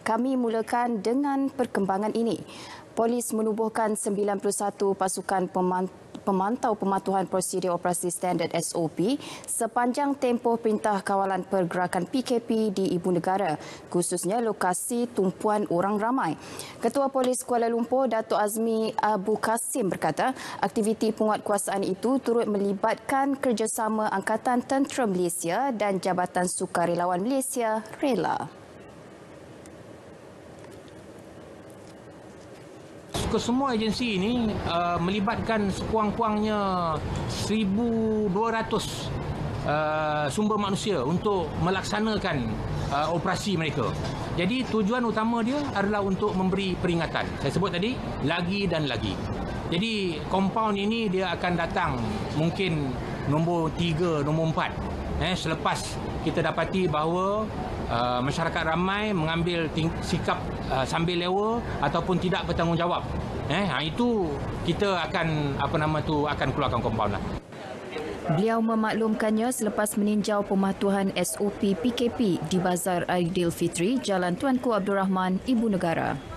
Kami mulakan dengan perkembangan ini. Polis menubuhkan 91 pasukan pemantau pematuhan prosedur operasi standard SOP sepanjang tempoh Perintah Kawalan Pergerakan PKP di Ibu Negara, khususnya lokasi tumpuan orang ramai. Ketua Polis Kuala Lumpur, Datuk Azmi Abu Kasim berkata, aktiviti penguatkuasaan itu turut melibatkan kerjasama Angkatan Tentera Malaysia dan Jabatan Sukarelawan Malaysia, RELA. Kesemua agensi ini uh, melibatkan sekurang-kurangnya 1200 uh, sumber manusia untuk melaksanakan uh, operasi mereka. Jadi tujuan utama dia adalah untuk memberi peringatan. Saya sebut tadi lagi dan lagi. Jadi kompaun ini dia akan datang mungkin nombor 3, nombor 4. Eh selepas kita dapati bahawa uh, masyarakat ramai mengambil sikap uh, sambil lewa ataupun tidak bertanggungjawab. Eh, ha, itu kita akan apa nama tu akan keluarkan kompaun lah. Beliau memaklumkannya selepas meninjau pematuhan SOP PKP di Bazar Aidilfitri, Jalan Tuanku Abdul Rahman, Ibu Negara.